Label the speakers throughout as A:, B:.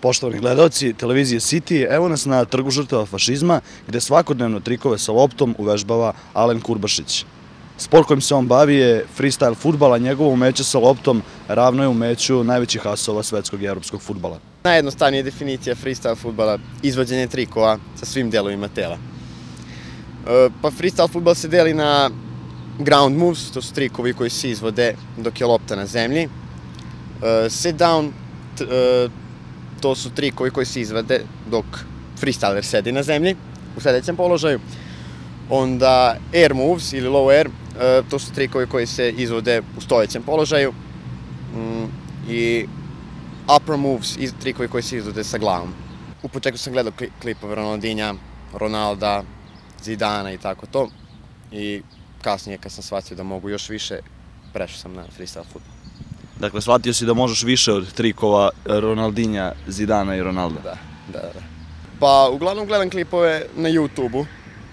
A: Poštovani gledalci, televizije City, evo nas na trgu žrtava fašizma, gde svakodnevno trikove sa loptom uvežbava Alen Kurbašić. Sport kojim se on bavi je freestyle futbala, njegovo umeće sa loptom ravno je umeću najvećih asova svetskog i europskog futbala.
B: Najjednostavnija definicija freestyle futbala izvođenje trikova sa svim delovima tela. E, pa freestyle futbal se deli na ground moves, to su trikovi koji se izvode dok je lopta na zemlji. E, sit down, e, to su trikovi koji se izvade dok freestyler sedi na zemlji u sedećem položaju. Onda air moves ili low air, e, to su trikovi koji se izvode u stojećem položaju. Mm, I upper moves, trikovi koji se izvode sa glavom. U početku sam gledao klipove Ronaldinja, Ronalda, Zidana i tako to. I kasnije kad sam shvatio da mogu još više, prešao sam na freestyle futbol.
A: Dakle, shvatio si da možeš više od trikova Ronaldinja, Zidana i Ronalda.
B: Da, da, da. Pa, uglavnom gledam klipove na YouTube-u.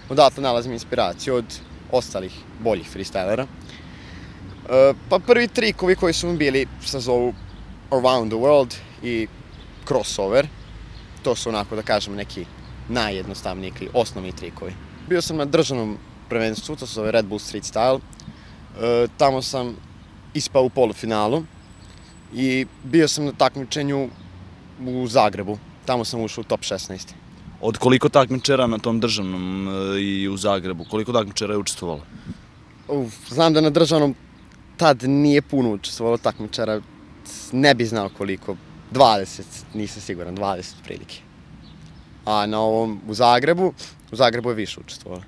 B: Odatle nalazim inspiraciju od ostalih boljih freestylera. E, pa prvi trikovi koji su mi bili se zovu Around the World i Crossover. To su onako, da kažem, neki najjednostavniji, osnovni trikovi. Bio sam na državnom prvenstvu, to se zove Red Bull Street Style. E, tamo sam ispao u polufinalu i bio sam na takmičenju u Zagrebu. Tamo sam ušao u top 16.
A: Od koliko takmičara na tom državnom e, i u Zagrebu? Koliko takmičara je učestvovalo?
B: Uf, znam da na državnom tad nije puno učestvovalo takmičara. Ne bi znao koliko. 20, nisam siguran, 20 prilike. A na ovom u Zagrebu, u Zagrebu je više učestvovalo.